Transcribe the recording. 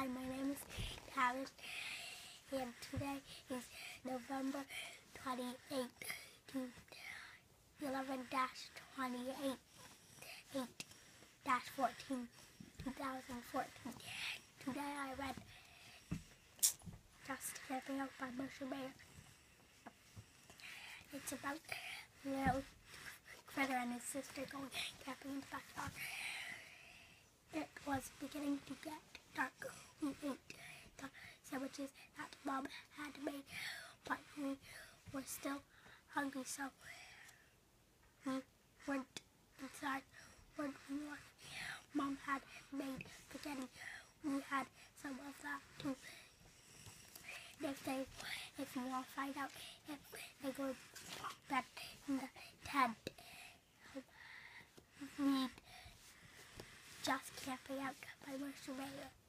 Hi, my name is Tavish, and today is November 28th, 11 28 8 14, 2014. Today I read Just Camping Out by Mercer Mayer. It's about little critter and his sister going camping in the backyard. It was beginning to get dark. We ate the sandwiches that Mom had made, but we were still hungry, so we went inside when we. Mom had made spaghetti. We had some of that too. If they, if you want to find out if they go back in the tent, read just camping out by Mercer Mayer.